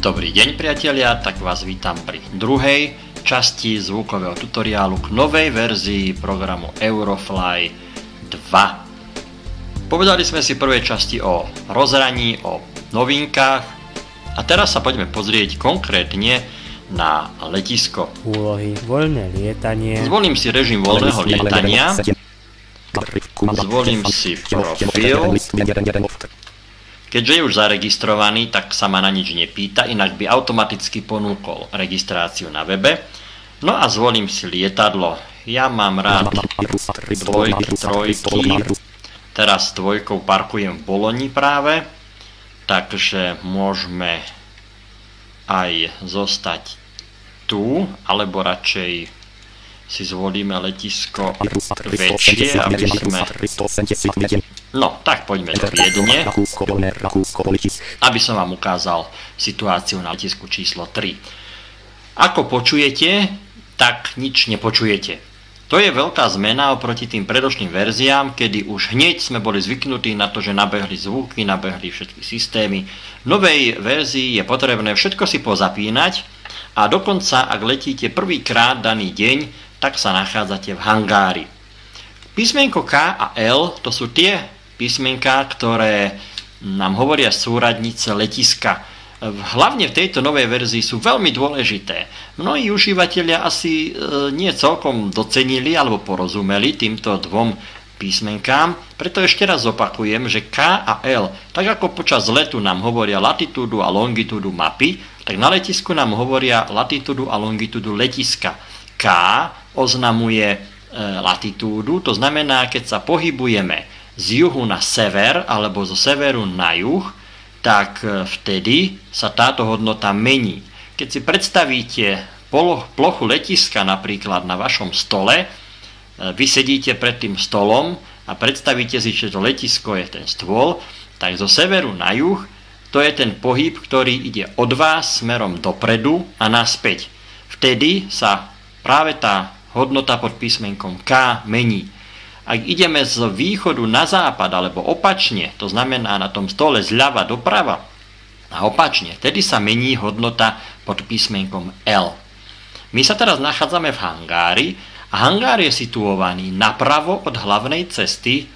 Dobrý deň priatelia, tak vás vítam pri druhej časti zvukového tutoriálu k novej verzii programu Eurofly 2. Povedali sme si prvej časti o rozhraní, o novinkách a teraz sa poďme pozrieť konkrétne na letisko. Úlohy voľné lietanie. Zvolím si režim voľného lietania. Zvolím si profil. Keďže je už zaregistrovaný, tak sa ma na nič nepýta, inak by automaticky ponúkol registráciu na webe. No a zvolím si lietadlo. Ja mám rád dvojky, trojky. Teraz dvojkou parkujem v Boloni práve, takže môžeme aj zostať tu, alebo radšej si zvolíme letisko väčšie, aby sme... No, tak poďme do Viedne, aby som vám ukázal situáciu na letisku číslo 3. Ako počujete, tak nič nepočujete. To je veľká zmena oproti tým predošlým verziám, kedy už hneď sme boli zvyknutí na to, že nabehli zvuky, nabehli všetky systémy. V novej verzii je potrebné všetko si pozapínať a dokonca, ak letíte prvýkrát daný deň, tak sa nachádzate v hangári. Písmenko K a L to sú tie písmenká, ktoré nám hovoria súradnice letiska. Hlavne v tejto novej verzii sú veľmi dôležité. Mnohí užívateľia asi e, nie celkom docenili alebo porozumeli týmto dvom písmenkám, preto ešte raz opakujem, že K a L, tak ako počas letu nám hovoria latitúdu a longitúdu mapy, tak na letisku nám hovoria latitúdu a longitúdu letiska. K oznamuje e, latitúdu, to znamená, keď sa pohybujeme z juhu na sever alebo zo severu na juh, tak e, vtedy sa táto hodnota mení. Keď si predstavíte plochu letiska napríklad na vašom stole, e, vy sedíte pred tým stolom a predstavíte si, že to letisko je ten stôl, tak zo severu na juh to je ten pohyb, ktorý ide od vás smerom dopredu a naspäť. Vtedy sa práve tá hodnota pod písmenkom K mení. Ak ideme z východu na západ alebo opačne, to znamená na tom stole zľava doprava a opačne, vtedy sa mení hodnota pod písmenkom L. My sa teraz nachádzame v hangári a hangár je situovaný napravo od hlavnej cesty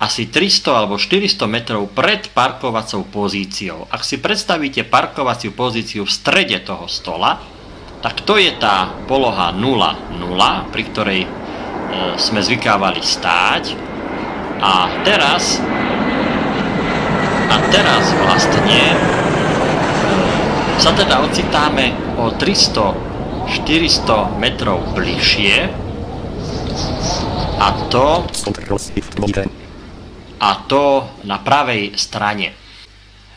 asi 300 alebo 400 metrov pred parkovacou pozíciou. Ak si predstavíte parkovaciu pozíciu v strede toho stola, tak to je tá poloha 0, 0, pri ktorej sme zvykávali stáť. A teraz, a teraz vlastne e, sa teda ocitáme o 300-400 metrov bližšie a to, a to na pravej strane.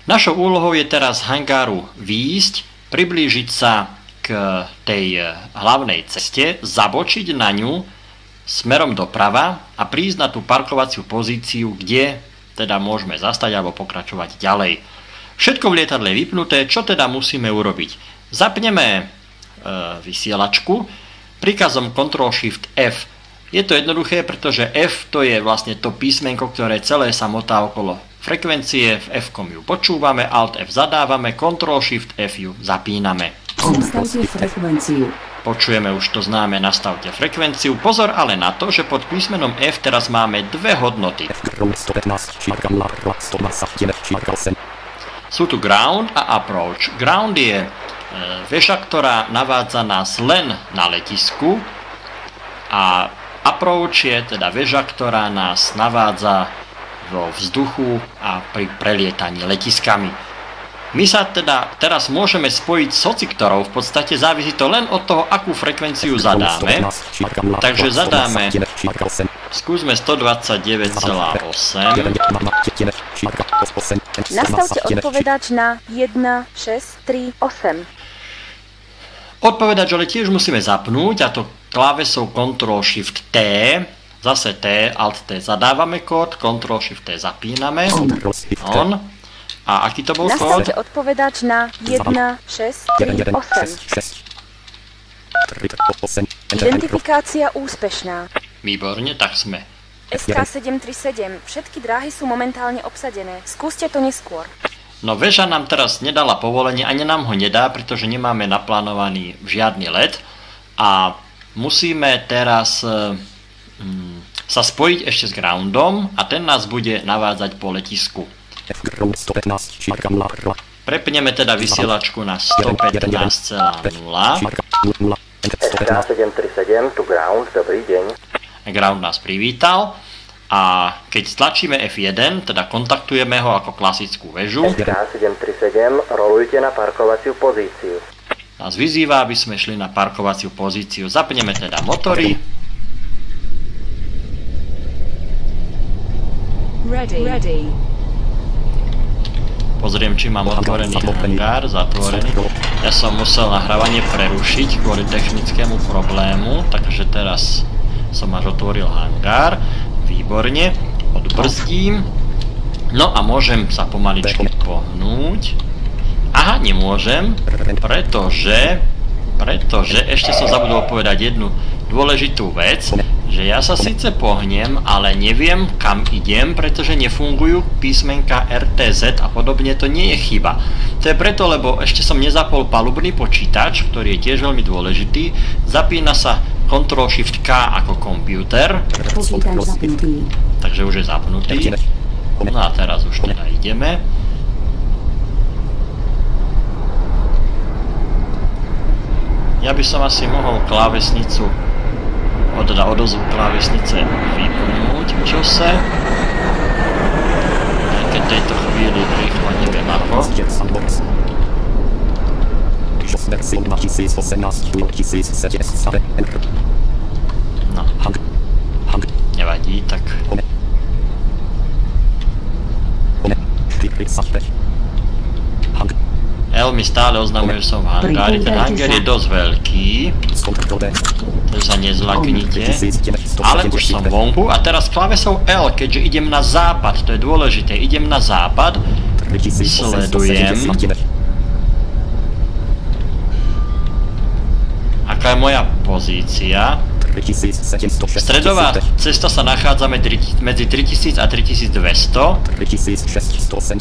Našou úlohou je teraz z hangáru výjsť, priblížiť sa k tej hlavnej ceste, zabočiť na ňu smerom doprava a prísť na tú parkovaciu pozíciu, kde teda môžeme zastať alebo pokračovať ďalej. Všetko v lietadle je vypnuté, čo teda musíme urobiť? Zapneme e, vysielačku príkazom Ctrl-Shift F. Je to jednoduché, pretože F to je vlastne to písmenko, ktoré celé sa motá okolo frekvencie, v F ju počúvame, Alt F zadávame, Ctrl-Shift F ju zapíname. Nastavte frekvenciu. Počujeme už to známe nastavte frekvenciu. Pozor ale na to, že pod písmenom F teraz máme dve hodnoty. Sú tu ground a approach. Ground je e, veža, ktorá navádza nás len na letisku a approach je teda veža, ktorá nás navádza vo vzduchu a pri prelietaní letiskami. My sa teda teraz môžeme spojiť s hociktorou, v podstate závisí to len od toho, akú frekvenciu zadáme. Takže zadáme, skúsme 129,8. Nastavte odpovedač na 1, 6, 3, 8. Odpovedač ale tiež musíme zapnúť a to klávesou Ctrl Shift T, zase T, Alt T zadávame kód, Ctrl Shift T zapíname, on, a aký to bol kód? Nastavte odpovedač na 1, 6, 3, 8. Identifikácia úspešná. Výborne, tak sme. SK737. Všetky dráhy sú momentálne obsadené. Skúste to neskôr. No väža nám teraz nedala povolenie, ani nám ho nedá, pretože nemáme naplánovaný žiadny let a musíme teraz e, mm, sa spojiť ešte s groundom a ten nás bude navádzať po letisku. Prepneme teda vysielačku na 115,0. SK737, tu ground, dobrý deň. Ground nás privítal a keď stlačíme F1, teda kontaktujeme ho ako klasickú väžu, SK737, rolujte na parkovaciu pozíciu. nás vyzýva, aby sme šli na parkovaciu pozíciu. Zapneme teda motory, Ready. Ready. Pozriem, či mám otvorený hangár, zatvorený. Ja som musel nahrávanie prerušiť kvôli technickému problému, takže teraz som až otvoril hangár. Výborne, odbrzdím. No a môžem sa pomaličky pohnúť. Aha, nemôžem, pretože, pretože ešte som zabudol povedať jednu dôležitú vec, že ja sa síce pohnem, ale neviem kam idem, pretože nefungujú písmenka RTZ a podobne, to nie je chyba. To je preto, lebo ešte som nezapol palubný počítač, ktorý je tiež veľmi dôležitý. Zapína sa Ctrl Shift K ako zapnutý. takže už je zapnutý. No a teraz už teda ideme. Ja by som asi mohol klávesnicu, teda odozvu klávesnice vypnúť v čase. Aj keď tejto chvíli rýchlo neviem ako. No, nevadí, tak L mi stále oznamuje, že som v hangári. Ten hangár je dosť veľký, takže sa nezlaknite. Ale už som vonku a teraz klávesou L, keďže idem na západ, to je dôležité, idem na západ, sledujem. Aká je moja pozícia? Stredová cesta sa nachádza medzi medzi 3000 a 3200.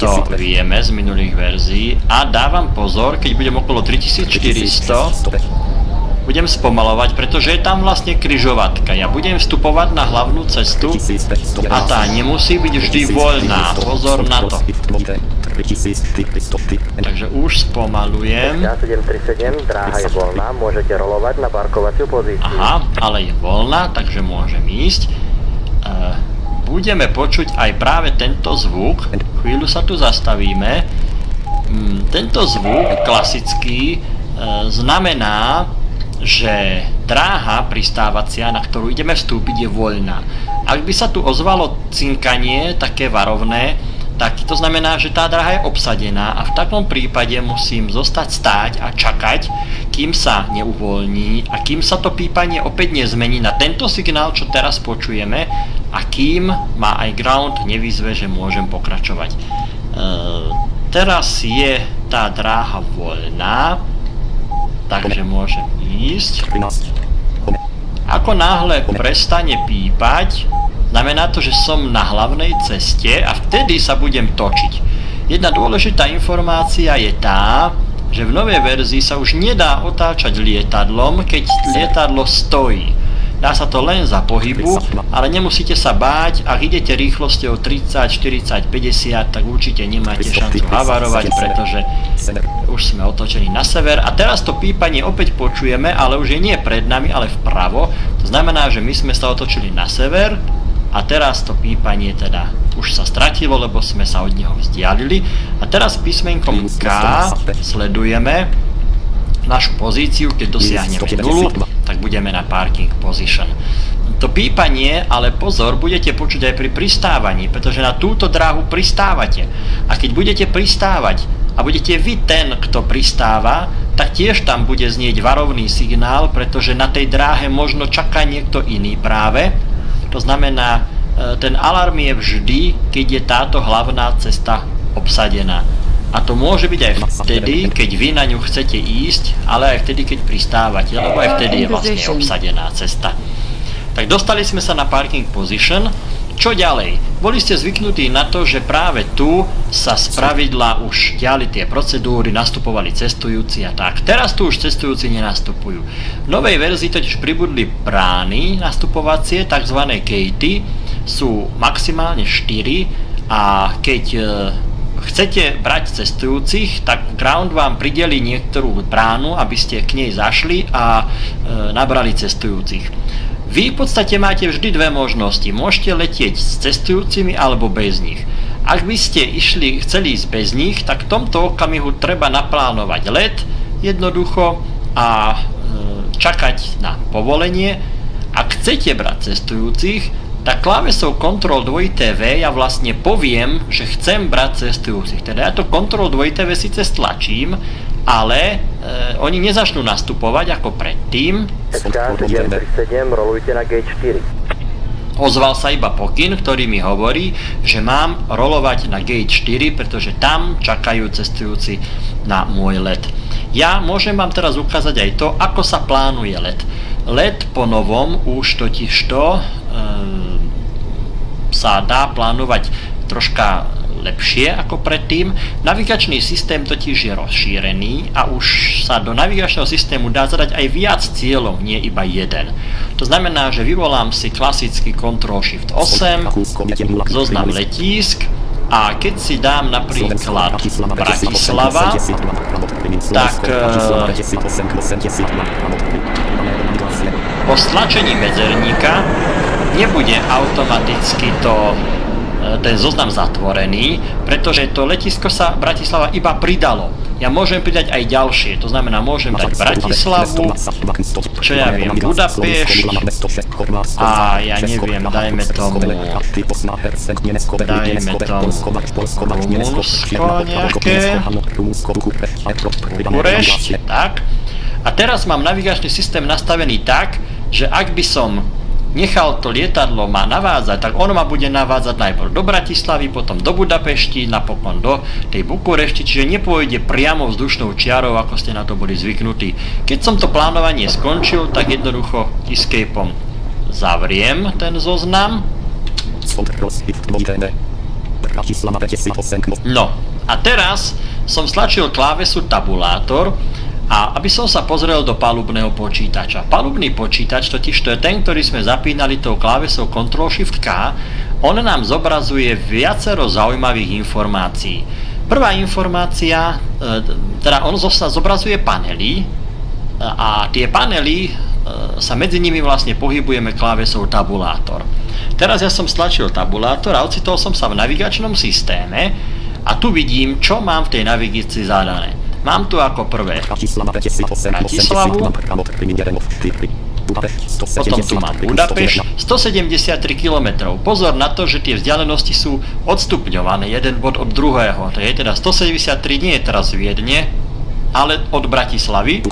To vieme z minulých verzií. A dávam pozor, keď budem okolo 3400, budem spomalovať, pretože je tam vlastne kryžovatka. Ja budem vstupovať na hlavnú cestu a tá nemusí byť vždy voľná. Pozor na to. Takže už spomalujem. SK737, dráha je voľná, môžete rolovať na parkovaciu pozíciu. Aha, ale je voľná, takže môžem ísť. E, budeme počuť aj práve tento zvuk. Chvíľu sa tu zastavíme. Mm, Tento zvuk, klasický, e, znamená, že dráha pristávacia, na ktorú ideme vstúpiť, je voľná. Ak by sa tu ozvalo cinkanie, také varovné, tak to znamená, že tá dráha je obsadená a v takom prípade musím zostať stáť a čakať, kým sa neuvoľní a kým sa to pípanie opäť nezmení na tento signál, čo teraz počujeme a kým ma aj ground nevyzve, že môžem pokračovať. E, teraz je tá dráha voľná, takže môžem ísť. Ako náhle prestane pípať, znamená to, že som na hlavnej ceste a vtedy sa budem točiť. Jedna dôležitá informácia je tá, že v novej verzii sa už nedá otáčať lietadlom, keď lietadlo stojí. Dá sa to len za pohybu, ale nemusíte sa báť, ak idete rýchlosťou 30, 40, 50, tak určite nemáte šancu havarovať, pretože už sme otočení na sever. A teraz to pípanie opäť počujeme, ale už je nie pred nami, ale vpravo. To znamená, že my sme sa otočili na sever a teraz to pípanie teda už sa stratilo, lebo sme sa od neho vzdialili. A teraz písmenkom K sledujeme našu pozíciu, keď dosiahneme nulu, tak budeme na parking position. To pípanie, ale pozor, budete počuť aj pri pristávaní, pretože na túto dráhu pristávate. A keď budete pristávať a budete vy ten, kto pristáva, tak tiež tam bude znieť varovný signál, pretože na tej dráhe možno čaká niekto iný práve. To znamená, e, ten alarm je vždy, keď je táto hlavná cesta obsadená. A to môže byť aj vtedy, keď vy na ňu chcete ísť, ale aj vtedy, keď pristávate, lebo aj vtedy je vlastne obsadená cesta. Tak dostali sme sa na parking position. Čo ďalej? Boli ste zvyknutí na to, že práve tu sa z pravidla už diali tie procedúry, nastupovali cestujúci a tak. Teraz tu už cestujúci nenastupujú. V novej verzii totiž pribudli brány nastupovacie, tzv. gatey, sú maximálne 4 a keď e, chcete brať cestujúcich, tak Ground vám prideli niektorú bránu, aby ste k nej zašli a e, nabrali cestujúcich. Vy v podstate máte vždy dve možnosti. Môžete letieť s cestujúcimi alebo bez nich. Ak by ste išli, chceli ísť bez nich, tak v tomto okamihu treba naplánovať let jednoducho a e, čakať na povolenie. Ak chcete brať cestujúcich, tak klávesou Ctrl 2 V ja vlastne poviem, že chcem brať cestujúcich. Teda ja to Ctrl 2 V síce stlačím, ale e, oni nezačnú nastupovať ako predtým. SK737, rolujte na gate 4. Ozval sa iba pokyn, ktorý mi hovorí, že mám rolovať na gate 4, pretože tam čakajú cestujúci na môj let. Ja môžem vám teraz ukázať aj to, ako sa plánuje let. Let po novom už totižto e, sa dá plánovať troška lepšie ako predtým. Navigačný systém totiž je rozšírený a už sa do navigačného systému dá zadať aj viac cieľov, nie iba jeden. To znamená, že vyvolám si klasický Ctrl Shift 8, zoznam letísk a keď si dám napríklad Bratislava, tak po stlačení medzerníka nebude automaticky to E, ten zoznam zatvorený, pretože to letisko sa Bratislava iba pridalo. Ja môžem pridať aj ďalšie, to znamená môžem dať Bratislavu, čo ja viem, Budapešť a ja neviem, dajme tomu, dajme tomu Rumunsko nejaké, Bukurešť, tak. A teraz mám navigačný systém nastavený tak, že ak by som nechal to lietadlo ma navádzať, tak ono ma bude navádzať najprv do Bratislavy, potom do Budapešti, napokon do tej Bukurešti, čiže nepôjde priamo vzdušnou čiarou, ako ste na to boli zvyknutí. Keď som to plánovanie skončil, tak jednoducho escapeom zavriem ten zoznam. No, a teraz som stlačil klávesu tabulátor a aby som sa pozrel do palubného počítača. Palubný počítač totiž to je ten, ktorý sme zapínali tou klávesou Ctrl Shift K. On nám zobrazuje viacero zaujímavých informácií. Prvá informácia, e, teda on zobrazuje panely e, a tie panely e, sa medzi nimi vlastne pohybujeme klávesou tabulátor. Teraz ja som stlačil tabulátor a ocitol som sa v navigačnom systéme a tu vidím, čo mám v tej navigácii zadané. Mám tu ako prvé Bratislavu, potom tu mám Budapeš, 173 km. Pozor na to, že tie vzdialenosti sú odstupňované jeden bod od druhého. To je teda 173 nie je teraz Viedne, ale od Bratislavy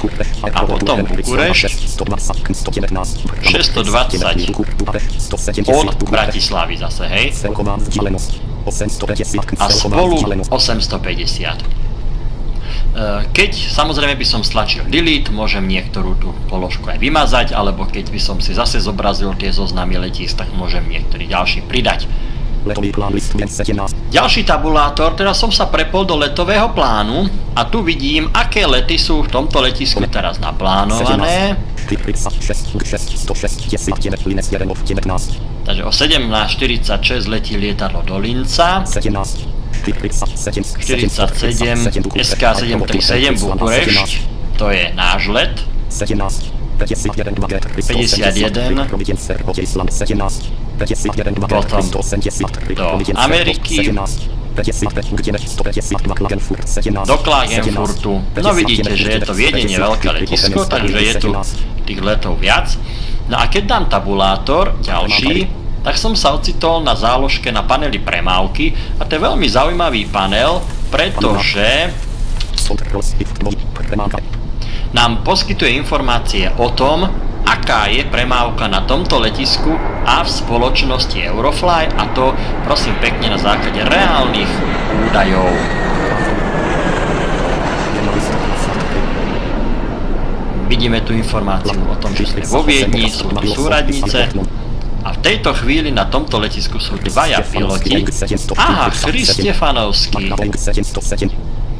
a potom Bukurešť 620 od Bratislavy zase, hej? A spolu 850. Eh, keď samozrejme by som stlačil delete, môžem niektorú tú položku aj vymazať, alebo keď by som si zase zobrazil tie zoznamy letísk, tak môžem niektorý ďalší pridať. Ďalší tabulátor, teraz som sa prepol do letového plánu a tu vidím, aké lety sú v tomto letisku teraz naplánované. Takže o 17.46 letí lietadlo do Linca. 47 SK737 Bukurešť, to je náš let. 51 potom do Ameriky do Klagenfurtu. No vidíte, že je to viedenie veľké letisko, takže je tu tých letov viac. No a keď dám tabulátor, ďalší, tak som sa ocitol na záložke na paneli premávky a to je veľmi zaujímavý panel, pretože nám poskytuje informácie o tom, aká je premávka na tomto letisku a v spoločnosti Eurofly a to prosím pekne na základe reálnych údajov. Vidíme tu informáciu o tom, že sme vo Viedni, sú tu súradnice, a v tejto chvíli na tomto letisku sú dvaja piloti. Aha, Chris Stefanovský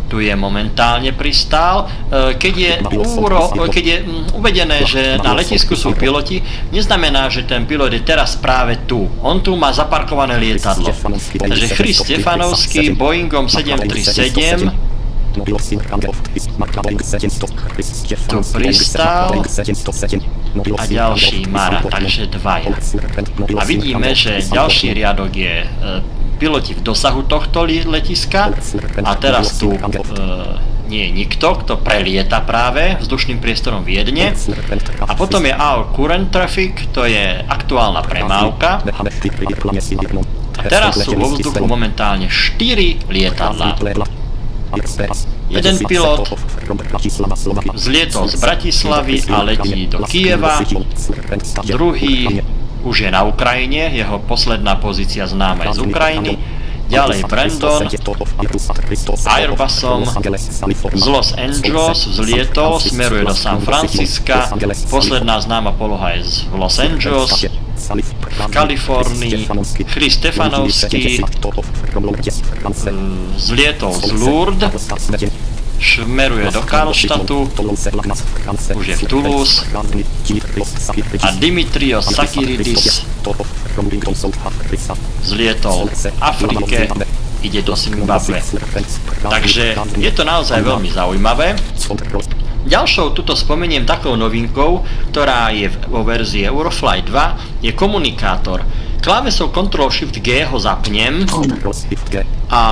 tu je momentálne pristál. E, keď je, úro, keď je mm, uvedené, že na letisku sú piloti, neznamená, že ten pilot je teraz práve tu. On tu má zaparkované lietadlo. Takže Chris Stefanovský Boeingom 737 tu pristál a ďalší Mara, takže dvaja. A vidíme, že ďalší riadok je e, piloti v dosahu tohto letiska a teraz tu e, nie je nikto, kto prelieta práve vzdušným priestorom Viedne. A potom je AO Current Traffic, to je aktuálna premávka. A teraz sú vo vzduchu momentálne 4 lietadla. Jeden pilot zlietol z Bratislavy a letí do Kieva, druhý už je na Ukrajine, jeho posledná pozícia známa je z Ukrajiny. Ďalej Brandon Airbusom z Los Angeles vzlietol, smeruje do San Francisca. Posledná známa poloha je v Los Angeles v Kalifornii. Chris Stefanovský zlietol z Lourdes šmeruje do Karlštatu, už je v Toulouse a Dimitrios Sakiridis zlietol v Afrike, ide do Zimbabwe. Takže je to naozaj veľmi zaujímavé. Ďalšou tuto spomeniem takou novinkou, ktorá je vo verzii Eurofly 2, je komunikátor. Klávesou Ctrl Shift G ho zapnem a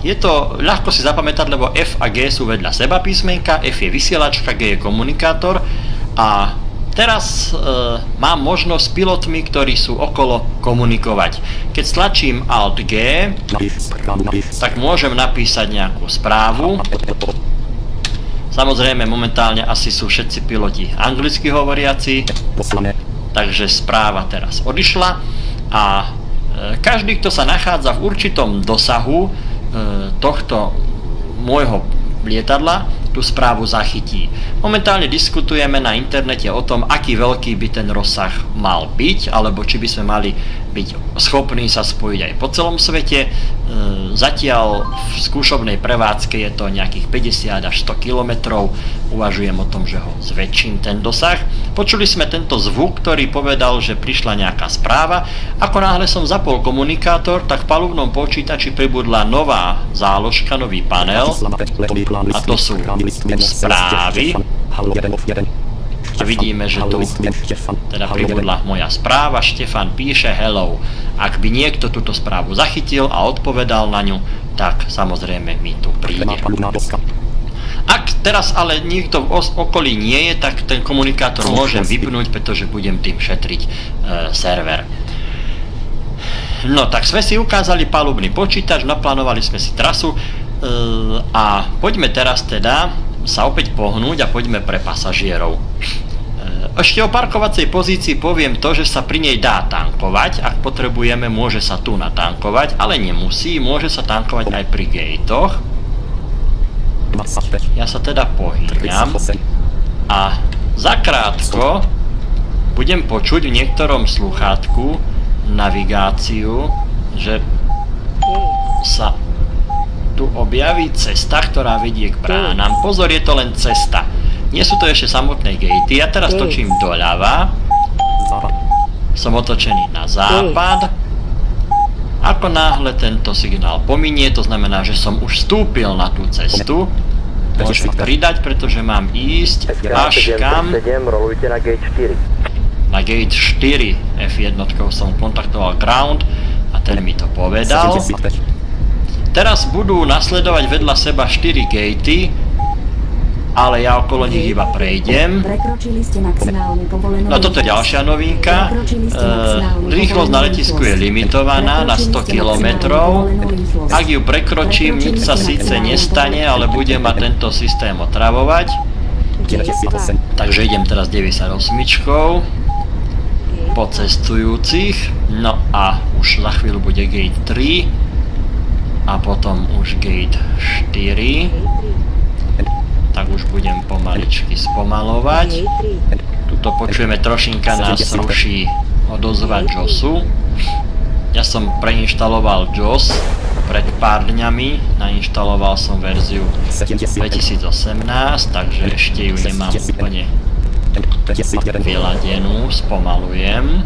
je to ľahko si zapamätať, lebo F a G sú vedľa seba písmenka, F je vysielačka, G je komunikátor a teraz e, mám možnosť s pilotmi, ktorí sú okolo komunikovať. Keď stlačím Alt G, tak môžem napísať nejakú správu. Samozrejme, momentálne asi sú všetci piloti anglicky hovoriaci, takže správa teraz odišla a e, každý, kto sa nachádza v určitom dosahu e, tohto môjho lietadla, tú správu zachytí. Momentálne diskutujeme na internete o tom, aký veľký by ten rozsah mal byť, alebo či by sme mali byť schopní sa spojiť aj po celom svete. E, zatiaľ v skúšobnej prevádzke je to nejakých 50 až 100 km. Uvažujem o tom, že ho zväčším ten dosah. Počuli sme tento zvuk, ktorý povedal, že prišla nejaká správa. Ako náhle som zapol komunikátor, tak v palubnom počítači pribudla nová záložka, nový panel. A to sú správy. A vidíme, že tu teda pribudla moja správa. Štefan píše hello. Ak by niekto túto správu zachytil a odpovedal na ňu, tak samozrejme mi tu príde. Ak teraz ale niekto v okolí nie je, tak ten komunikátor môžem vypnúť, pretože budem tým šetriť e, server. No tak sme si ukázali palubný počítač, naplánovali sme si trasu e, a poďme teraz teda sa opäť pohnúť a poďme pre pasažierov. Ešte o parkovacej pozícii poviem to, že sa pri nej dá tankovať. Ak potrebujeme, môže sa tu natankovať, ale nemusí. Môže sa tankovať aj pri gatech. Ja sa teda pohýňam a zakrátko budem počuť v niektorom sluchátku navigáciu, že sa tu objaví cesta, ktorá vedie k bránam. Pozor, je to len cesta. Nie sú to ešte samotné gatey. Ja teraz točím doľava. Som otočený na západ. Ako náhle tento signál pominie, to znamená, že som už vstúpil na tú cestu. Môžem pridať, pretože mám ísť až kam? rolujte na gate 4. Na gate 4 F1 som kontaktoval ground a ten mi to povedal. Teraz budú nasledovať vedľa seba 4 gatey, ale ja okolo nich iba prejdem. No toto je ďalšia novinka. E, rýchlosť na letisku je limitovaná na 100 km. Ak ju prekročím, nič sa síce nestane, ale bude ma tento systém otravovať. Takže idem teraz 98 po cestujúcich. No a už za chvíľu bude gate 3 a potom už gate 4 tak už budem pomaličky spomalovať tuto počujeme trošinka nás ruší odozvať JOSu. Ja som preinštaloval JOS pred pár dňami, nainštaloval som verziu 2018, takže ešte ju nemám úplne vyladenú, spomalujem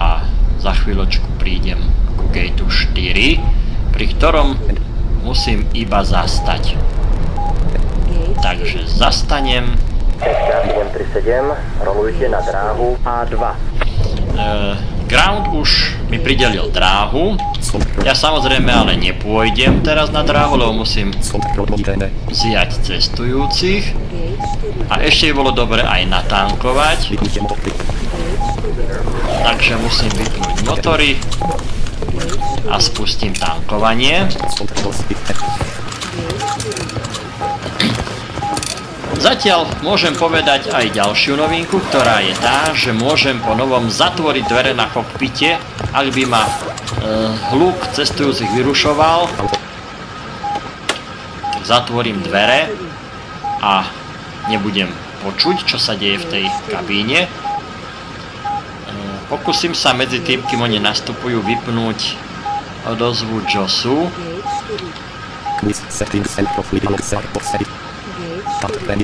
a za chvíľočku prídem ku gateu 4, pri ktorom musím iba zastať. Takže zastanem. SK737, rolujte na dráhu A2. E, ground už mi pridelil dráhu. Ja samozrejme ale nepôjdem teraz na dráhu, lebo musím zjať cestujúcich. A ešte by bolo dobre aj natankovať. Takže musím vypnúť motory a spustím tankovanie. Zatiaľ môžem povedať aj ďalšiu novinku, ktorá je tá, že môžem po novom zatvoriť dvere na kokpite, ak by ma e, hluk cestujúcich vyrušoval. Zatvorím dvere a nebudem počuť, čo sa deje v tej kabíne. E, pokúsim sa medzi tým, kým oni nastupujú, vypnúť odozvu JOSu.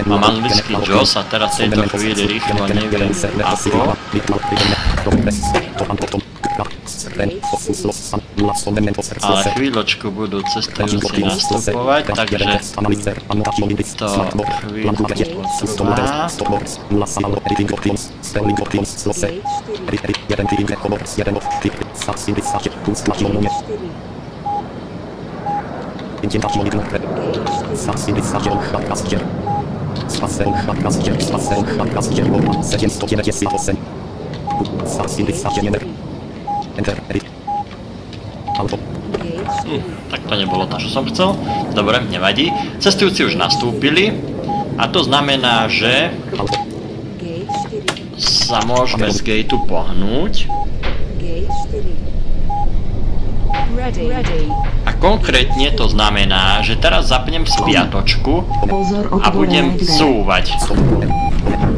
Mám anglický JOS a teraz v tejto chvíli rýchlo neviem ako. Ale chvíľočku budú cestujúci nastupovať, takže to chvíľku potrvá. Hm, tak to nebolo to, čo som chcel. Dobre, nevadí. Cestujúci už nastúpili. A to znamená, že sa môžeme z gateu pohnúť. A konkrétne to znamená, že teraz zapnem spiatočku a budem cúvať.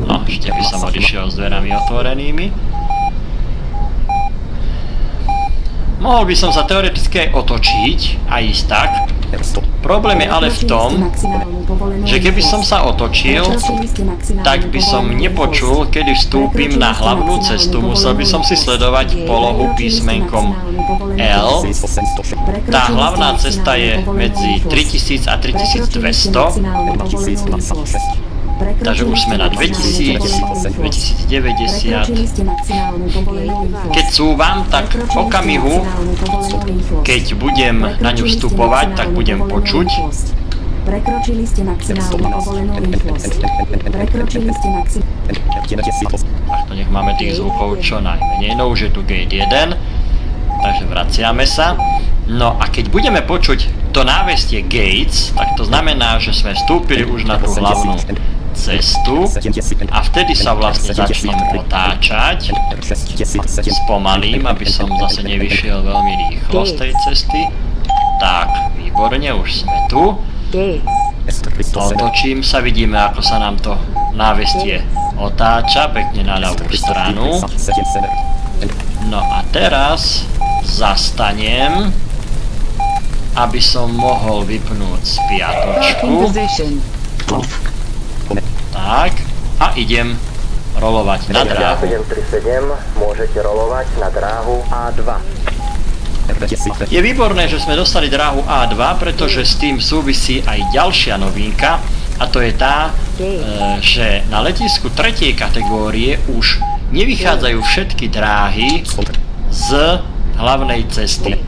No, ešte by som odišiel s dverami otvorenými. Mohol by som sa teoreticky aj otočiť a ísť tak. Problém je ale v tom, že keby som sa otočil, tak by som nepočul, kedy vstúpim na hlavnú cestu. Musel by som si sledovať polohu písmenkom L. Tá hlavná cesta je medzi 3000 a 3200. Takže už sme na 2000, 2090. Keď cúvam, tak v okamihu, keď budem na ňu vstupovať, tak budem počuť. Prekročili ste maximálnu povolenú rýchlosť. Prekročili ste maximálnu... Tak to nech máme tých zvukov čo najmenej. No už je tu gate 1. Takže vraciame sa. No a keď budeme počuť to návestie gates, tak to znamená, že sme vstúpili už na tú hlavnú cestu a vtedy sa vlastne začnem otáčať. Spomalím, aby som zase nevyšiel veľmi rýchlo z tej cesty. Tak, výborne, už sme tu. Otočím sa, vidíme ako sa nám to návestie otáča pekne na ľavú stranu. No a teraz zastanem, aby som mohol vypnúť spiatočku. Tak, a idem rolovať na dráhu. 737, môžete rolovať na dráhu A2. Je výborné, že sme dostali dráhu A2, pretože s tým súvisí aj ďalšia novinka, a to je tá, e, že na letisku tretej kategórie už nevychádzajú všetky dráhy z hlavnej cesty. E,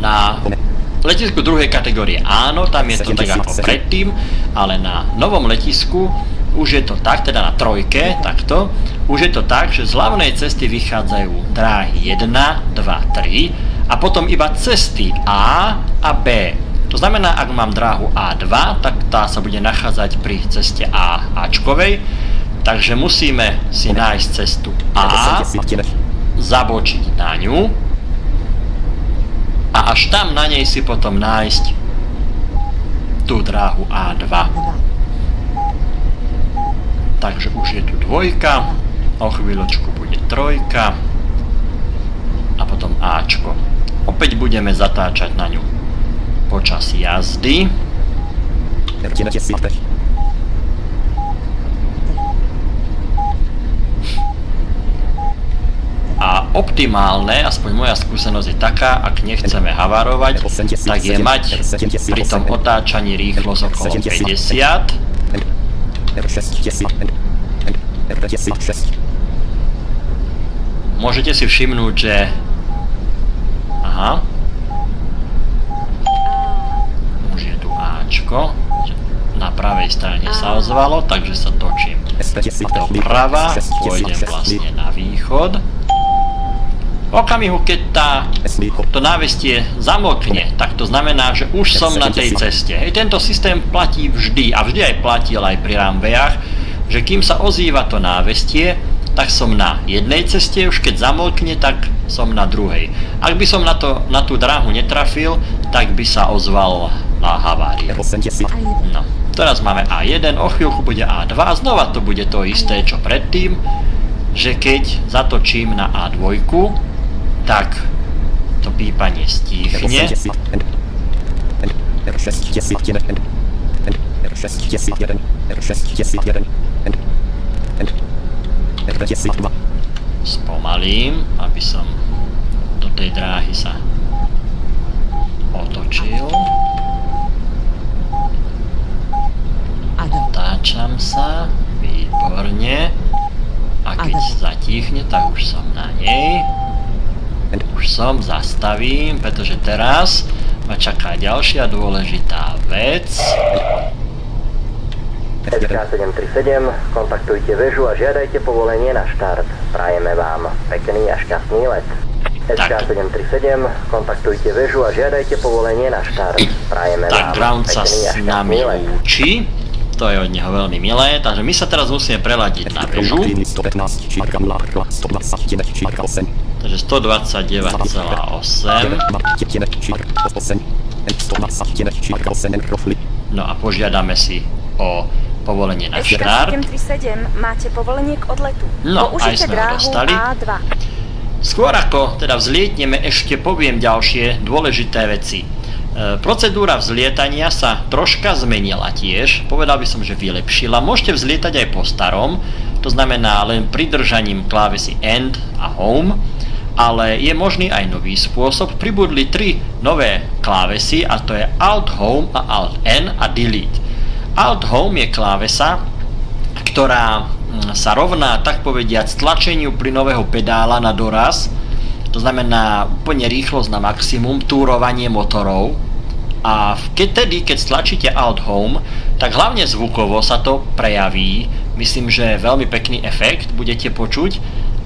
na letisku druhej kategórie. Áno, tam je to tak ako predtým, ale na novom letisku už je to tak, teda na trojke, takto, už je to tak, že z hlavnej cesty vychádzajú dráhy 1, 2, 3 a potom iba cesty A a B. To znamená, ak mám dráhu A2, tak tá sa bude nachádzať pri ceste A Ačkovej, takže musíme si nájsť cestu A, zabočiť na ňu, a až tam na nej si potom nájsť tú dráhu A2. Takže už je tu dvojka O chvíľočku bude trojka. A potom Ačko. Opäť budeme zatáčať na ňu počas jazdy. A optimálne, aspoň moja skúsenosť je taká, ak nechceme havarovať, tak je mať pri tom otáčaní rýchlosť okolo 50. Môžete si všimnúť, že... Aha. Už je tu Ačko. Na pravej strane sa ozvalo, takže sa točím doprava, pôjdem vlastne na východ. Okamihu, keď tá, to návestie zamokne, tak to znamená, že už som na tej ceste. Hej, tento systém platí vždy a vždy aj platil aj pri ramvejach, že kým sa ozýva to návestie, tak som na jednej ceste, už keď zamolkne, tak som na druhej. Ak by som na, to, na tú dráhu netrafil, tak by sa ozval na haváriu. No, teraz máme A1, o chvíľku bude A2 a znova to bude to isté, čo predtým, že keď zatočím na A2, tak to pípanie stíchne. Spomalím, aby som do tej dráhy sa otočil. Otáčam sa, výborne. A keď zatíchne, tak už som na nej. Už som, zastavím, pretože teraz ma čaká ďalšia dôležitá vec. SK737, kontaktujte väžu a žiadajte povolenie na štart. Prajeme vám pekný a šťastný let. SK737, kontaktujte väžu a žiadajte povolenie na štart. Prajeme Tak vám ground sa s nami lúči. To je od neho veľmi milé, takže my sa teraz musíme preladiť na väžu. Takže 129,8. No a požiadame si o povolenie na štart. SK737, máte povolenie k odletu. No, aj sme ho dostali. A2. Skôr ako teda vzlietneme, ešte poviem ďalšie dôležité veci. E, procedúra vzlietania sa troška zmenila tiež, povedal by som, že vylepšila. Môžete vzlietať aj po starom, to znamená len pridržaním klávesy End a Home, ale je možný aj nový spôsob. Pribudli tri nové klávesy a to je Alt Home a Alt N a Delete. Alt Home je klávesa, ktorá mm, sa rovná, tak povediať, stlačeniu plynového pedála na doraz, to znamená úplne rýchlosť na maximum, túrovanie motorov. A v- keď tedy, keď stlačíte Alt Home, tak hlavne zvukovo sa to prejaví. Myslím, že veľmi pekný efekt budete počuť,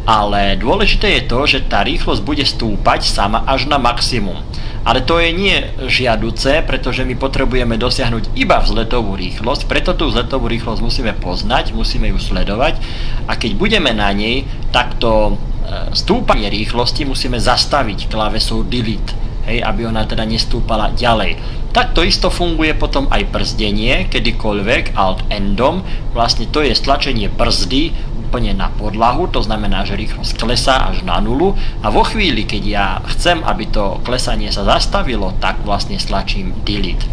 ale dôležité je to, že tá rýchlosť bude stúpať sama až na maximum. Ale to je nie žiaduce, pretože my potrebujeme dosiahnuť iba vzletovú rýchlosť, preto tú vzletovú rýchlosť musíme poznať, musíme ju sledovať a keď budeme na nej, tak to e, stúpanie rýchlosti musíme zastaviť klávesou Delete, hej, aby ona teda nestúpala ďalej. Takto isto funguje potom aj brzdenie, kedykoľvek Alt Endom, vlastne to je stlačenie brzdy úplne na podlahu, to znamená, že rýchlosť klesá až na nulu a vo chvíli, keď ja chcem, aby to klesanie sa zastavilo, tak vlastne stlačím delete.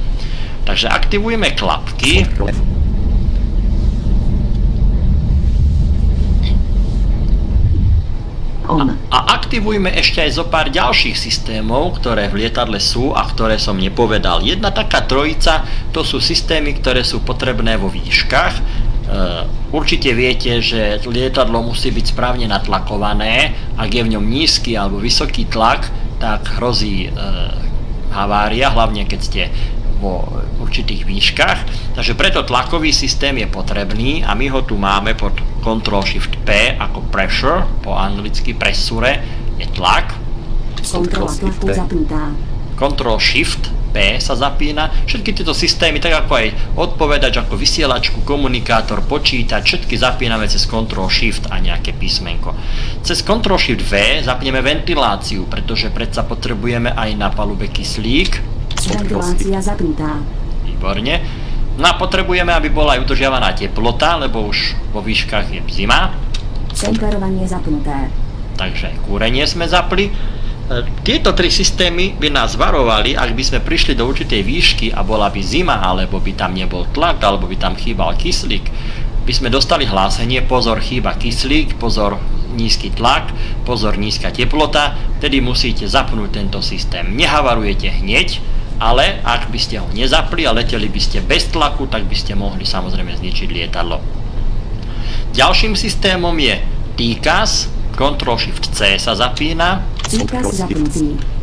Takže aktivujeme klapky. A aktivujme ešte aj zo pár ďalších systémov, ktoré v lietadle sú a ktoré som nepovedal. Jedna taká trojica, to sú systémy, ktoré sú potrebné vo výškach. E, určite viete, že lietadlo musí byť správne natlakované. Ak je v ňom nízky alebo vysoký tlak, tak hrozí e, havária, hlavne keď ste vo určitých výškach. Takže preto tlakový systém je potrebný a my ho tu máme pod Ctrl Shift P ako pressure, po anglicky pressure je tlak. Ctrl Shift P sa zapína. Všetky tieto systémy, tak ako aj odpovedač, ako vysielačku, komunikátor, počítač, všetky zapíname cez Ctrl Shift a nejaké písmenko. Cez Ctrl Shift V zapneme ventiláciu, pretože predsa potrebujeme aj na palube kyslík. Ventilácia zapnutá. Výborne. No a potrebujeme, aby bola aj udržiavaná teplota, lebo už vo výškach je zima. Temperovanie zapnuté. Takže kúrenie sme zapli. E, Tieto tri systémy by nás varovali, ak by sme prišli do určitej výšky a bola by zima, alebo by tam nebol tlak, alebo by tam chýbal kyslík, by sme dostali hlásenie, pozor, chýba kyslík, pozor, nízky tlak, pozor, nízka teplota, tedy musíte zapnúť tento systém. Nehavarujete hneď, ale ak by ste ho nezapli a leteli by ste bez tlaku, tak by ste mohli samozrejme zničiť lietadlo. Ďalším systémom je TCAS, Ctrl Shift C sa zapína.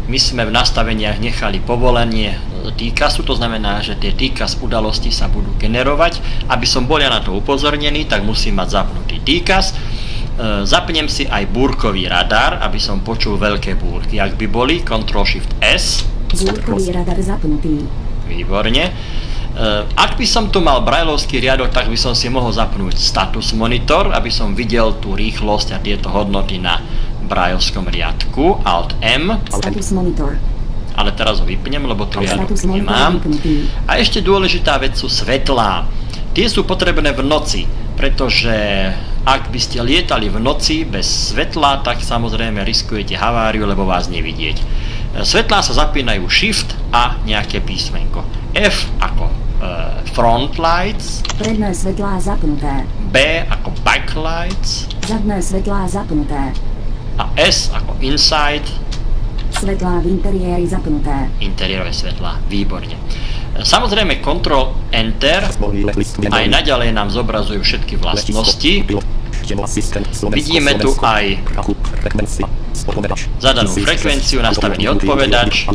My sme v nastaveniach nechali povolenie TCASu, to znamená, že tie TCAS udalosti sa budú generovať. Aby som bol ja na to upozornený, tak musím mať zapnutý TCAS. E, Zapnem si aj búrkový radar, aby som počul veľké búrky. Ak by boli, Ctrl Shift S, Búrkový radar zapnutý. Výborne. E, Ak by som tu mal brajlovský riadok, tak by som si mohol zapnúť status monitor, aby som videl tú rýchlosť a tieto hodnoty na brajovskom riadku. Alt M, Status monitor. ale teraz ho vypnem, lebo tu riadok nemám. A ešte dôležitá vec sú svetlá. Tie sú potrebné v noci, pretože ak by ste lietali v noci bez svetla, tak samozrejme riskujete haváriu, lebo vás nevidieť. E, Svetlá sa zapínajú Shift a nejaké písmenko. F ako e, front lights, Predné svetlá zapnuté. B ako backlights Zadné svetlá zapnuté. a S ako inside, Svetlá v interiéri zapnuté. interiérové svetlá. Výborne. Samozrejme Ctrl Enter aj naďalej nám zobrazujú všetky vlastnosti. Vidíme tu aj zadanú frekvenciu, nastavený odpovedač,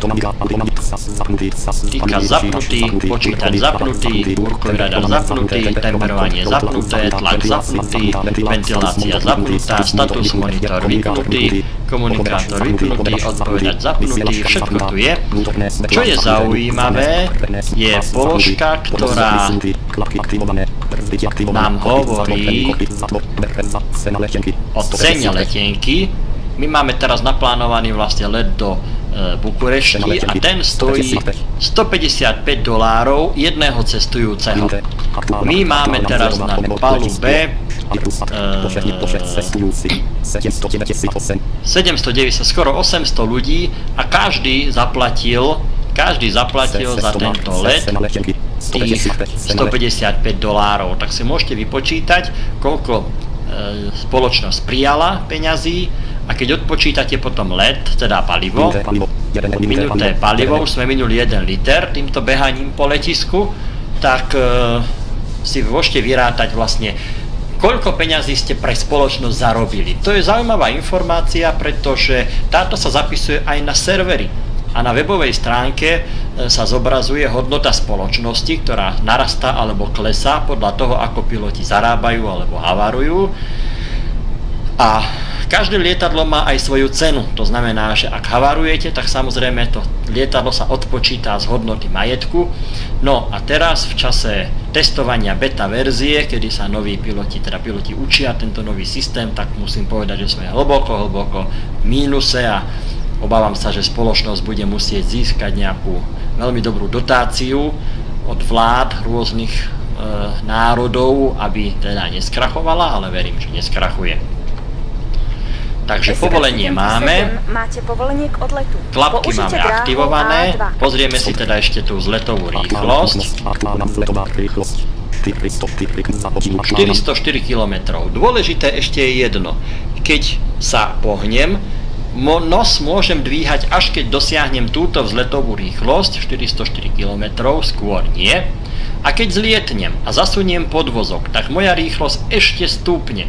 týka zapnutý, počítač zapnutý, búrkový radar zapnutý, temperovanie zapnuté, tlak zapnutý, ventilácia zapnutá, status monitor vypnutý, komunikátor vypnutý, odpovedač zapnutý, všetko tu je. Čo je zaujímavé, je položka, ktorá nám hovorí o cene letenky. My máme teraz naplánovaný vlastne let do e, Bukurešti a ten stojí 155 dolárov jedného cestujúceho. My máme teraz na palube 790, skoro 800 ľudí a každý zaplatil, každý zaplatil za tento let tých 155 dolárov. Tak si môžete vypočítať, koľko e, spoločnosť prijala peňazí a keď odpočítate potom let, teda palivo, minuté palivo, už sme minuli 1 liter týmto behaním po letisku, tak e, si môžete vyrátať vlastne koľko peňazí ste pre spoločnosť zarobili. To je zaujímavá informácia, pretože táto sa zapisuje aj na servery. A na webovej stránke e, sa zobrazuje hodnota spoločnosti, ktorá narastá alebo klesá podľa toho, ako piloti zarábajú alebo havarujú. A každé lietadlo má aj svoju cenu. To znamená, že ak havarujete, tak samozrejme to lietadlo sa odpočíta z hodnoty majetku. No a teraz v čase testovania beta verzie, kedy sa noví piloti, teda piloti učia tento nový systém, tak musím povedať, že sme hlboko, hlboko v mínuse a obávam sa, že spoločnosť bude musieť získať nejakú veľmi dobrú dotáciu od vlád rôznych e, národov, aby teda neskrachovala, ale verím, že neskrachuje. Takže povolenie máme, Máte povolenie k odletu. klapky máme aktivované, A2. pozrieme si teda ešte tú vzletovú rýchlosť. 404 km. Dôležité ešte je jedno. Keď sa pohnem, mo- nos môžem dvíhať až keď dosiahnem túto vzletovú rýchlosť 404 km, skôr nie. A keď zlietnem a zasuniem podvozok, tak moja rýchlosť ešte stúpne.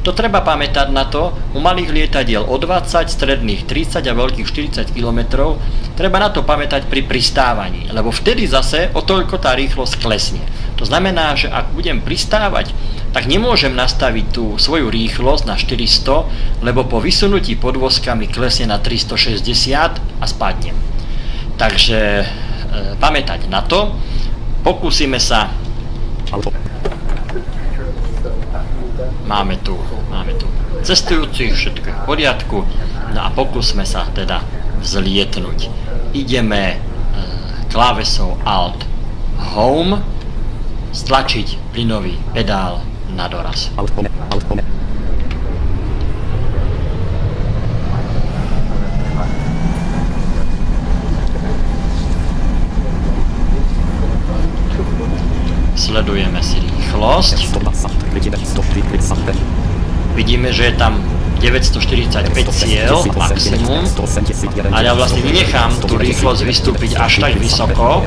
To treba pamätať na to, u malých lietadiel o 20, stredných 30 a veľkých 40 km, treba na to pamätať pri pristávaní, lebo vtedy zase o toľko tá rýchlosť klesne. To znamená, že ak budem pristávať, tak nemôžem nastaviť tú svoju rýchlosť na 400, lebo po vysunutí podvozka mi klesne na 360 a spadnem. Takže e, pamätať na to, pokúsime sa máme tu, máme tu cestujúcich, všetko je v poriadku. No a pokúsme sa teda vzlietnúť. Ideme e, klávesou Alt Home stlačiť plynový pedál na doraz. Alt home, alt home. Sledujeme si rýchlosť. Vidíme, že je tam 945 cieľ, maximum. A ja vlastne vynechám tú rýchlosť vystúpiť až tak vysoko.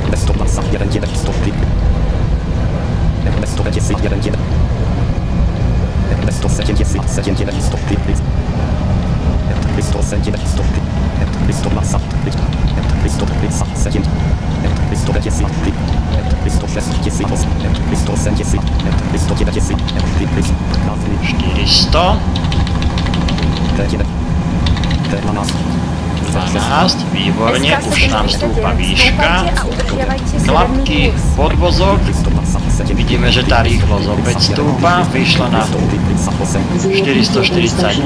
Štyristo. 12, výborne, už nám stúpa výška. Klapky, podvozok. Vidíme, že tá rýchlosť opäť stúpa, vyšla na 448,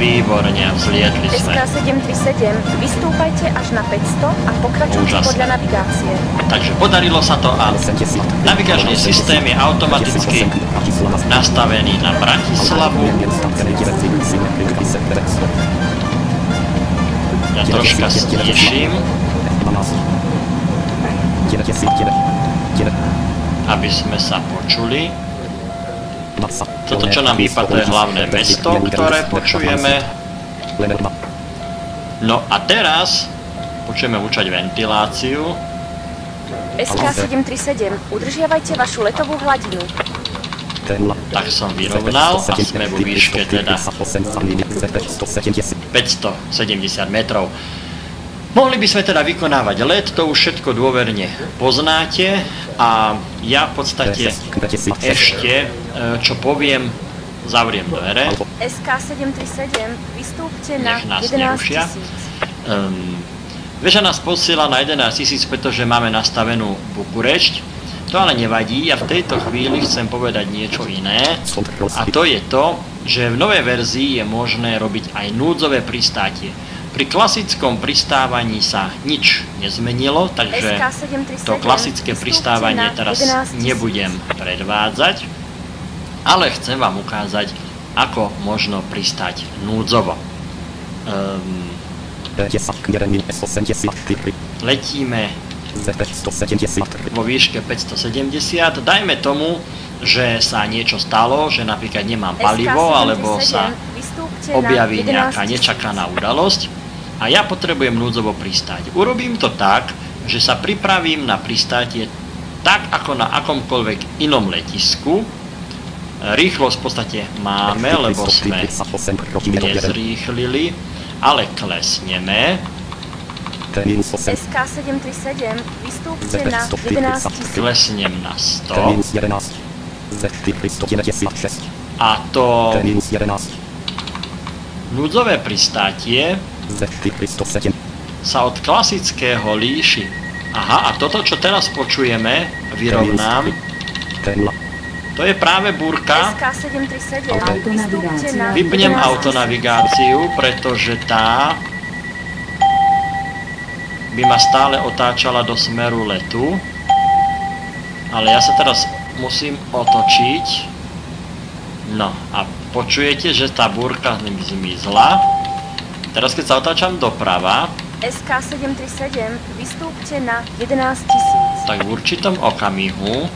výborne, vzlietli sme. SK737, vystúpajte až na 500 a pokračujte podľa navigácie. Takže podarilo sa to a navigačný systém je automaticky nastavený na Bratislavu. Ja troška stíšim, aby sme sa počuli. Toto, čo nám vypadá, je hlavné mesto, ktoré počujeme. No a teraz počujeme učať ventiláciu. SK737, udržiavajte vašu letovú hladinu. Tak som vyrovnal a sme vo výške teda 570 metrov. Mohli by sme teda vykonávať let, to už všetko dôverne poznáte a ja v podstate ešte, e, čo poviem, zavriem dvere. SK737, vystúpte na Nech nás 11 nerušia. 000. Um, Veža nás posiela na 11 000, pretože máme nastavenú Bukurešť. To ale nevadí, ja v tejto chvíli chcem povedať niečo iné. A to je to, že v novej verzii je možné robiť aj núdzové pristátie. Pri klasickom pristávaní sa nič nezmenilo, takže SK737, to klasické pristávanie teraz 11 000. nebudem predvádzať, ale chcem vám ukázať, ako možno pristať núdzovo. Um, letíme vo výške 570. Dajme tomu, že sa niečo stalo, že napríklad nemám palivo, alebo sa objaví 11 nejaká 000. nečakaná udalosť a ja potrebujem núdzovo pristáť. Urobím to tak, že sa pripravím na pristátie tak ako na akomkoľvek inom letisku. Rýchlosť v podstate máme, lebo sme nezrýchlili, ale klesneme. SK737, vystúpte na 11 000. Klesnem na 100 a to núdzové pristátie sa od klasického líši. Aha, a toto, čo teraz počujeme, vyrovnám, to je práve búrka. SK737, Autonavigácia. vystúpte na Vypnem 11 000. autonavigáciu, pretože tá by ma stále otáčala do smeru letu. Ale ja sa teraz musím otočiť. No a počujete, že tá búrka zmizla. Teraz keď sa otáčam doprava, SK737, vystúpte na 11 000. tak v určitom okamihu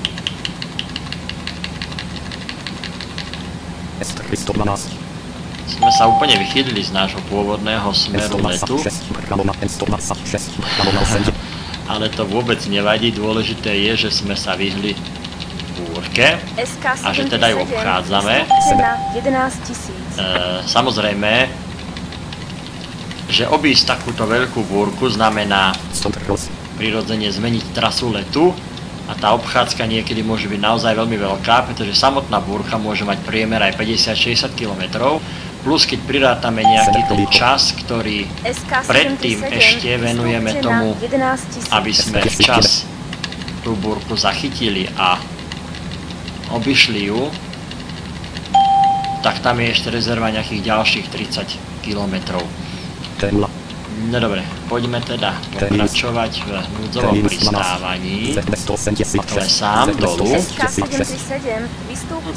sme sa úplne vychýlili z nášho pôvodného smeru letu. Ale to vôbec nevadí, dôležité je, že sme sa vyhli búrke. SK737, A že teda ju obchádzame. vystúpte na 11 000. E, samozrejme, že obísť takúto veľkú búrku znamená prirodzene zmeniť trasu letu a tá obchádzka niekedy môže byť naozaj veľmi veľká, pretože samotná búrka môže mať priemer aj 50-60 km, plus keď prirátame nejaký ten čas, ktorý SK737, predtým ešte venujeme tomu, na 11 000. aby sme včas tú búrku zachytili a obišli ju, tak tam je ešte rezerva nejakých ďalších 30 km. No dobre, poďme teda pokračovať v núdzovom pristávaní. Klesám dolu.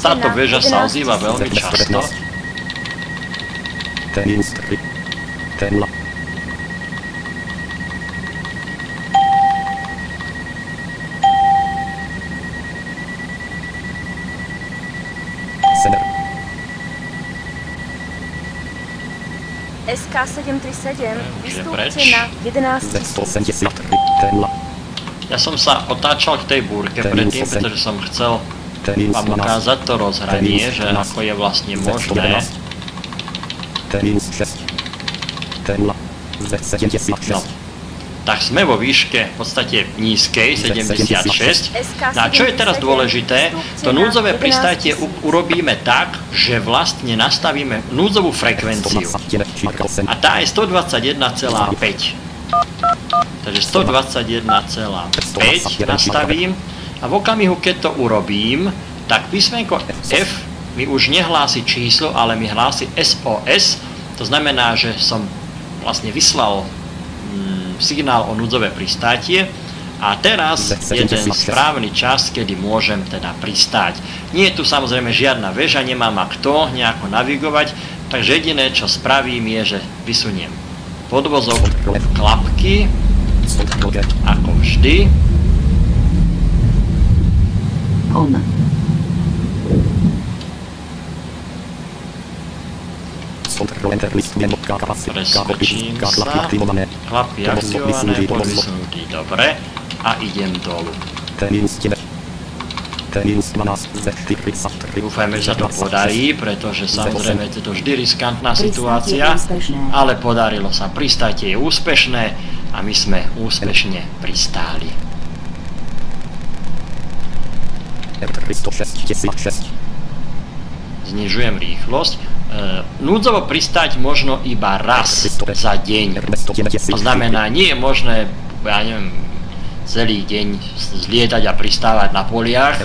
Táto väža sa ozýva veľmi často. Ten 2737, vystúpite na 11 Ja som sa otáčal k tej búrke predtým, pretože som chcel vám ukázať to rozhranie, že ako je vlastne možné. No tak sme vo výške v podstate nízkej, 76. No a čo je teraz dôležité, to núdzové pristátie urobíme tak, že vlastne nastavíme núdzovú frekvenciu. A tá je 121,5. Takže 121,5 nastavím a v okamihu, keď to urobím, tak písmenko F mi už nehlási číslo, ale mi hlási SOS. To znamená, že som vlastne vyslal signál o núdzové pristátie a teraz je ten správny čas, kedy môžem teda pristáť. Nie je tu samozrejme žiadna väža, nemám ma kto nejako navigovať, takže jediné čo spravím je, že vysuniem podvozok klapky, ako vždy. On. Preskočím sa. Klapy aktivované, podvysnutý, dobre. A idem dolu. Dúfajme, že sa to podarí, pretože samozrejme je to vždy riskantná situácia, ale podarilo sa. Pristátie je úspešné a my sme úspešne pristáli. Znižujem rýchlosť. E, núdzovo pristáť možno iba raz za deň. To znamená, nie je možné, ja neviem, celý deň zlietať a pristávať na poliach.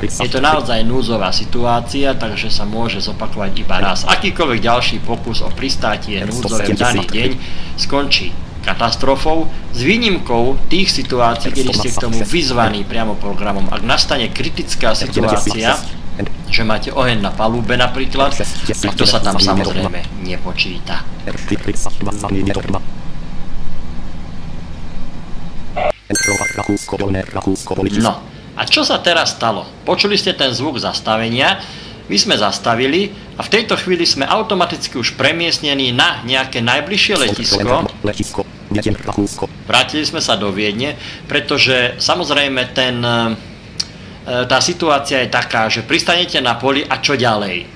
Je to naozaj núdzová situácia, takže sa môže zopakovať iba raz. Akýkoľvek ďalší pokus o pristátie núdzové v daný deň skončí katastrofou, s výnimkou tých situácií, kedy ste k tomu vyzvaní priamo programom. Ak nastane kritická situácia, že máte oheň na palube napríklad, tak to sa tam samozrejme nepočíta. No, a čo sa teraz stalo? Počuli ste ten zvuk zastavenia, my sme zastavili a v tejto chvíli sme automaticky už premiestnení na nejaké najbližšie letisko. Vrátili sme sa do Viedne, pretože samozrejme ten, tá situácia je taká, že pristanete na poli a čo ďalej. E,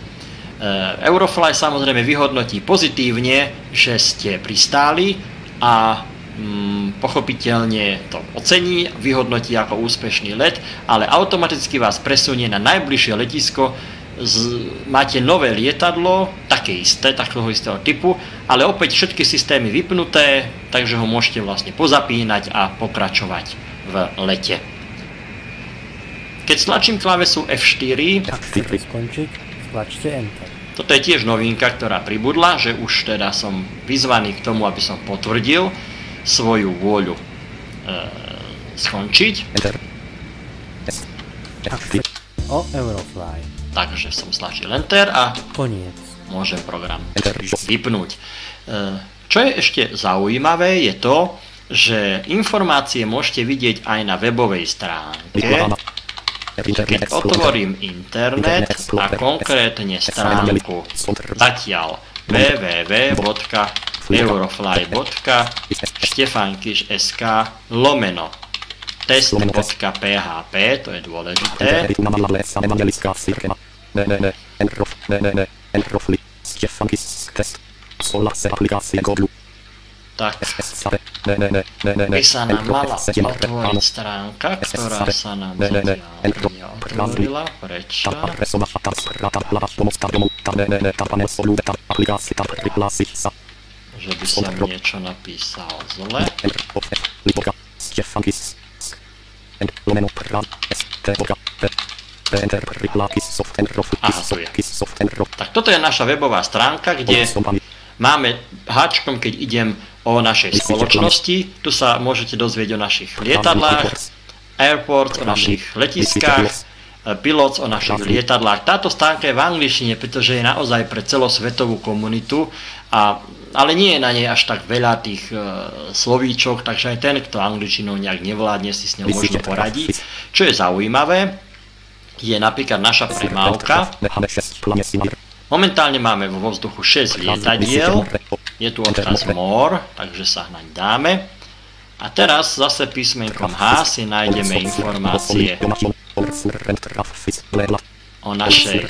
Eurofly samozrejme vyhodnotí pozitívne, že ste pristáli a mm, pochopiteľne to ocení, vyhodnotí ako úspešný let, ale automaticky vás presunie na najbližšie letisko, z, máte nové lietadlo, také isté, takého istého typu, ale opäť všetky systémy vypnuté, takže ho môžete vlastne pozapínať a pokračovať v lete. Keď stlačím klávesu F4, Ak chcete skončiť, stlačte Enter. toto je tiež novinka, ktorá pribudla, že už teda som vyzvaný k tomu, aby som potvrdil svoju vôľu e, skončiť. Chcete o Eurofly. Takže som stlačil Enter a Koniec. môžem program vypnúť. E, Čo je ešte zaujímavé je to, že informácie môžete vidieť aj na webovej stránke. Keď otvorím internet a konkrétne stránku zatiaľ www.eurofly.stefankiš.sk lomeno test.php, to je dôležité. Tak by sa nám mala otvoriť stránka, ktorá sa nám zatiaľ neotvorila. Prečo? Že by som niečo napísal zle. Tak toto je naša webová stránka, kde máme háčkom, keď idem o našej spoločnosti. Tu sa môžete dozvieť o našich lietadlách, airports, o našich letiskách, pilots o našich lietadlách. Táto stránka je v angličtine, pretože je naozaj pre celosvetovú komunitu, a, ale nie je na nej až tak veľa tých e, slovíčok, takže aj ten, kto angličtinou nejak nevládne, si s ňou možno poradí. Čo je zaujímavé, je napríklad naša premávka, Momentálne máme vo vzduchu 6 lietadiel, je tu odkaz MOR, takže sa hnaď dáme. A teraz zase písmenkom H si nájdeme informácie o našej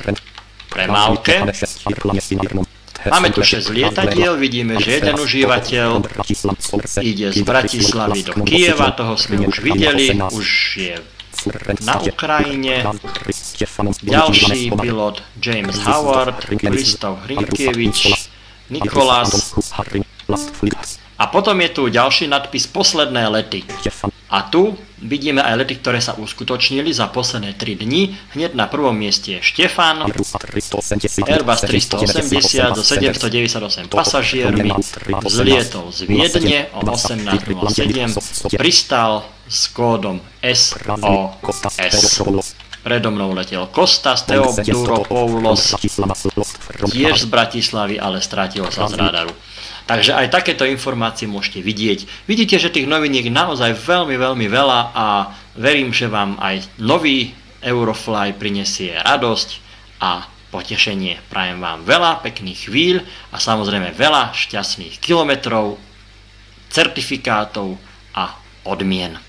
premávke. Máme tu 6 lietadiel, vidíme, že jeden užívateľ ide z Bratislavy do Kieva, toho sme už videli, už je na Ukrajine. Ďalší pilot James Howard, Kristof Hrinkievič, Nikolás a potom je tu ďalší nadpis Posledné lety. A tu vidíme aj lety, ktoré sa uskutočnili za posledné 3 dni. Hneď na prvom mieste je Štefan, Airbus 380 so 798 pasažiermi, zlietol z Viedne o 18.07, pristal s kódom SOS. Predo mnou letel Kostas Teoduropoulos, tiež z Bratislavy, ale stratilo sa z radaru. Takže aj takéto informácie môžete vidieť. Vidíte, že tých noviniek naozaj veľmi, veľmi veľa a verím, že vám aj nový Eurofly prinesie radosť a potešenie. Prajem vám veľa pekných chvíľ a samozrejme veľa šťastných kilometrov, certifikátov a odmien.